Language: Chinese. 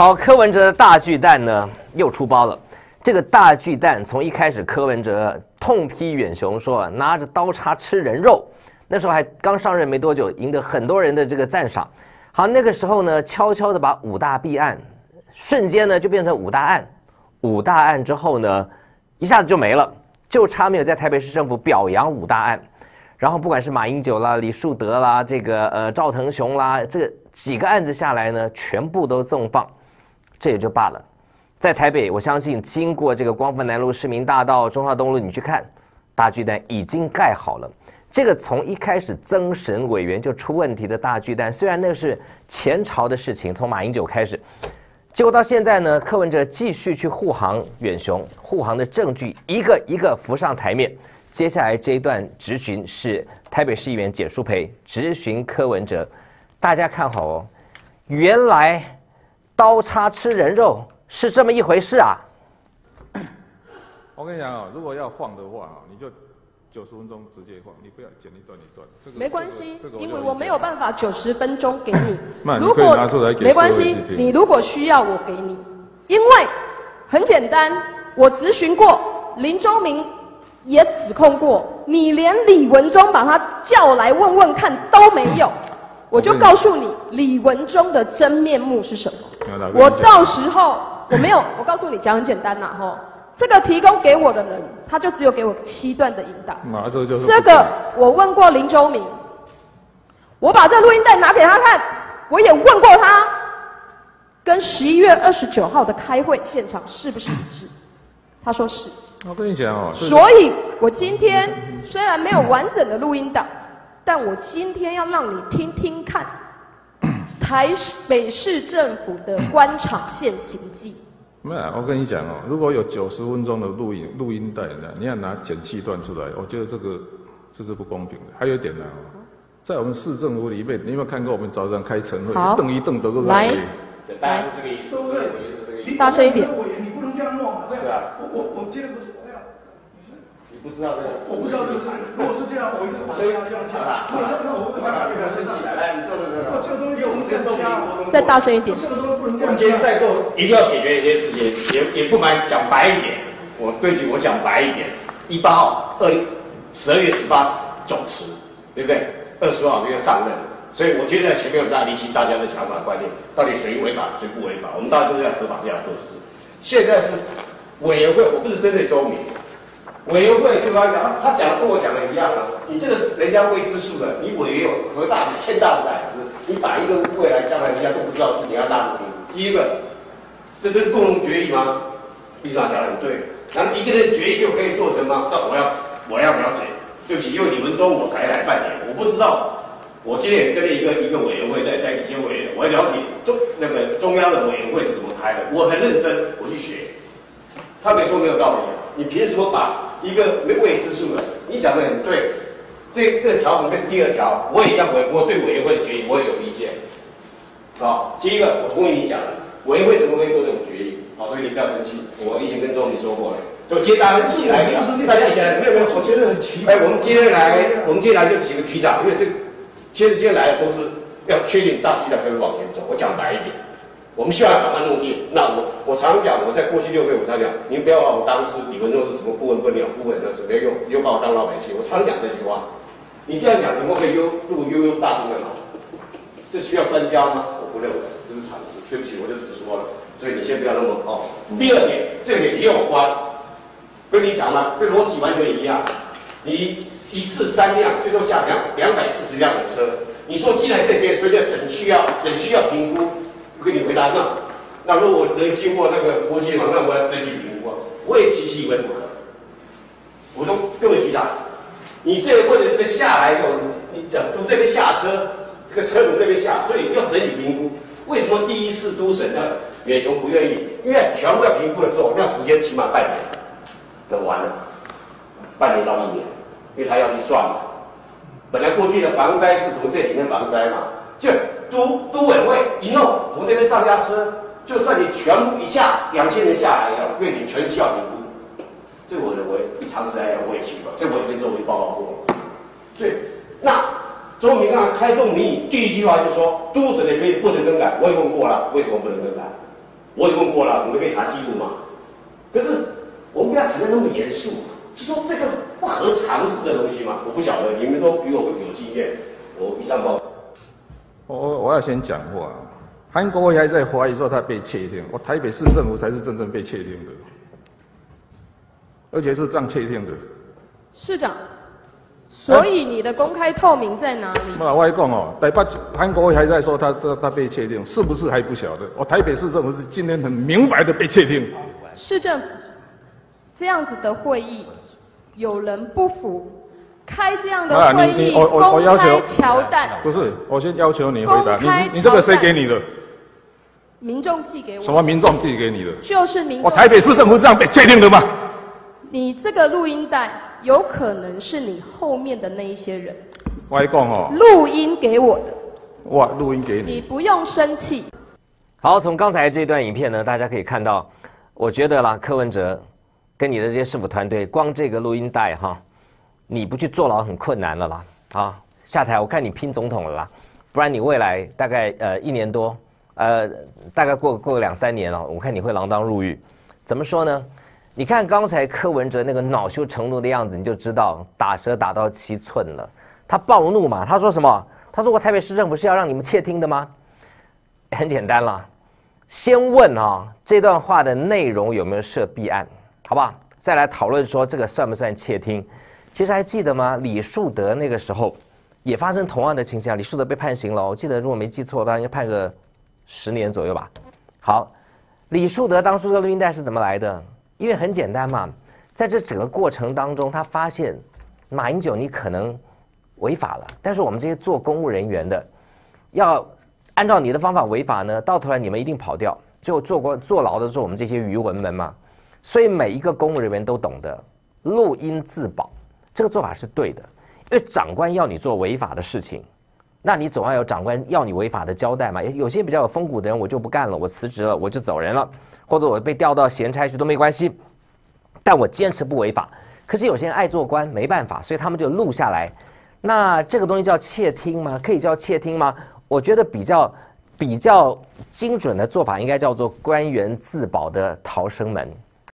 好，柯文哲的大巨蛋呢又出包了。这个大巨蛋从一开始，柯文哲痛批远雄说拿着刀叉吃人肉，那时候还刚上任没多久，赢得很多人的这个赞赏。好，那个时候呢，悄悄的把五大弊案，瞬间呢就变成五大案。五大案之后呢，一下子就没了，就差没有在台北市政府表扬五大案。然后不管是马英九啦、李树德啦、这个呃赵腾雄啦，这几个案子下来呢，全部都纵放，这也就罢了。在台北，我相信经过这个光复南路、市民大道、中华东路，你去看大巨蛋已经盖好了。这个从一开始增审委员就出问题的大巨蛋，虽然那是前朝的事情，从马英九开始，结果到现在呢，柯文哲继续去护航远雄，护航的证据一个一个浮上台面。接下来这一段质询是台北市议员简淑培质询柯文哲，大家看好哦，原来刀叉吃人肉是这么一回事啊！我跟你讲哦，如果要晃的话啊你就九十分钟直接晃，你不要剪一段一段。没关系，因为我没有办法九十分钟给你。如果没关系，你如果需要我给你，因为很简单，我咨询过林周明。也指控过你，连李文忠把他叫来问问看都没有，我就告诉你李文忠的真面目是什么。我到时候我没有，我告诉你讲很简单呐，吼，这个提供给我的人，他就只有给我七段的引导。这个我问过林周明，我把这录音带拿给他看，我也问过他，跟十一月二十九号的开会现场是不是一致？他说是。我跟你讲哦，所以我今天虽然没有完整的录音档，但我今天要让你听听看台北市政府的官场现行记。没有，我跟你讲哦，如果有九十分钟的录音录音带呢，你要拿剪辑段出来，我觉得这个这是不公平的。还有一点呢，在我们市政府里面，你有没有看过我们早上开晨会，瞪一瞪都够来，来，大声一点。这样弄是啊，我我我今天不是我要，你是你不知道这个，我不知道这个是，如果是这样，我一定把它这样讲啦。那那我会把它变成生气来，来你坐坐坐。这个东西我们再做再大声一点。这个东西不能这样。今天在座，一定要解决一些事情，也也不瞒讲白一点，我规矩我讲白一点，一八号二十二月十八总辞，对不对？二十号就要上任，所以我觉得前面有在理清大家的想法观念，到底谁违法谁不违法，我们大家都是要合法这样做事。现在是委员会，我不是针对周明。委员会就他讲，他讲的跟我讲的一样啊。你这个人家未知数的，你委员有何大天大的胆子？你把一个未来将来人家都不知道是你要大不评。第一个，这这是共同决议吗？秘书长讲的很对。然后一个人决议就可以做成吗？那我要我要了解。对不起，因为你们中我才来半年，我不知道。我今天也跟了一个一个委员会在在一些委员，我要了解中那个中央的委员会是怎么开的，我很认真，我去学。他没说没有道理，你凭什么把一个未未知数的？你讲的很对，这这个条文跟第二条我也要委，我对委员会的决议我也有意见。好，第一个我同意你讲的，委员会怎么会做这种决议？好，所以你不要生气，我已经跟周明说过了。就接大家一起来聊，大家一起来，没有没有，我觉得很奇怪。哎，我们接下来，我们接下来就几个局长，因为这。其实今天来的都是要确定大局的可以往前走。我讲白一点，我们需要把它弄定。那我我常常讲，我在过去六个月我常讲，您不要把我当是李文忠是什么不闻不鸟、不闻的，没有用，你就把我当老百姓。我常讲这句话，你这样讲怎么可以悠入悠悠大众的脑？这需要专家吗？我不认为，这是常识。对不起，我就直说了。所以你先不要那么哦。第二点，这点也有关，跟你讲了，这逻辑完全一样。你。一次三辆，最多下两两百四十辆的车。你说进来这边，所以要整需要整需要评估。我跟你回答那，那如果能经过那个国际嘛，那我要整体评估啊。我也极其以为不可。我说各位局长，你这个或者这个下来以后，你从这边下车，这个车从这边下，所以要整体评估。为什么第一次都审的远雄不愿意？因为全部要评估的时候，那时间起码半年，那完了，半年到一年。因为他要去算嘛，本来过去的防灾是从这里面防灾嘛，就都都委会一弄，从这边上下车，就算你全部一下两千人下来要对你全需要评估，这我认为比长时间要委屈吧，这我也跟周围报告过了。所以那周明刚开宗明义第一句话就说，都省的决议不能更改，我也问过了，为什么不能更改？我也问过了，我们可以查记录嘛。可是我们不要谈的那么严肃，是说这个不合常识的东西吗？我不晓得，你们都比我有经验，我比较报。我我要先讲话，韩国瑜还在怀疑说他被窃听，我台北市政府才是真正被窃听的，而且是这样窃听的。市长。所以你的公开透明在哪里？那我讲哦，台北韩国还在说他他他被窃听，是不是还不晓得？我台北市政府是今天很明白的被窃听。市政府这样子的会议，有人不服，开这样的会议，公开乔蛋。不是，我先要求你回答，你你这个谁给你的？民众寄给我。什么民众寄给你的？就是民。我台北市政府这样被确定的吗？你这个录音带。有可能是你后面的那一些人。我讲哦，录音给我的。哇，录音给你。你不用生气。好，从刚才这段影片呢，大家可以看到，我觉得啦，柯文哲跟你的这些市府团队，光这个录音带哈，你不去坐牢很困难了啦。啊，下台我看你拼总统了啦，不然你未来大概呃一年多，呃大概过过两三年了，我看你会锒铛入狱。怎么说呢？你看刚才柯文哲那个恼羞成怒的样子，你就知道打蛇打到七寸了。他暴怒嘛？他说什么？他说我台北市政府是要让你们窃听的吗？很简单了，先问啊这段话的内容有没有涉弊案，好不好？再来讨论说这个算不算窃听？其实还记得吗？李树德那个时候也发生同样的情形，李树德被判刑了。我记得如果没记错，他应该判个十年左右吧。好，李树德当初这个录音带是怎么来的？因为很简单嘛，在这整个过程当中，他发现马英九你可能违法了，但是我们这些做公务人员的，要按照你的方法违法呢，到头来你们一定跑掉，最后坐过坐牢的是我们这些余文们嘛。所以每一个公务人员都懂得录音自保，这个做法是对的，因为长官要你做违法的事情，那你总要有长官要你违法的交代嘛。有些比较有风骨的人，我就不干了，我辞职了，我就走人了。或者我被调到闲差去都没关系，但我坚持不违法。可是有些人爱做官，没办法，所以他们就录下来。那这个东西叫窃听吗？可以叫窃听吗？我觉得比较比较精准的做法，应该叫做官员自保的逃生门。